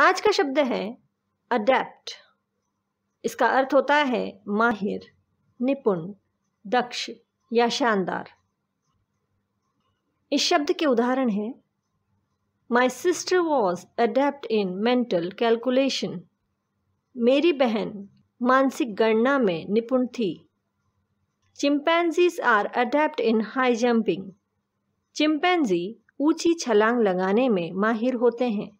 आज का शब्द है अडेप्ट इसका अर्थ होता है माहिर, निपुण, दक्ष या शानदार। इस शब्द के उदाहरण हैं my sister was adept in mental calculation मेरी बहन मानसिक गणना में निपुण थी. Chimpanzees are adept in high jumping chimpanzee ऊँची छलांग लगाने में माहिर होते हैं.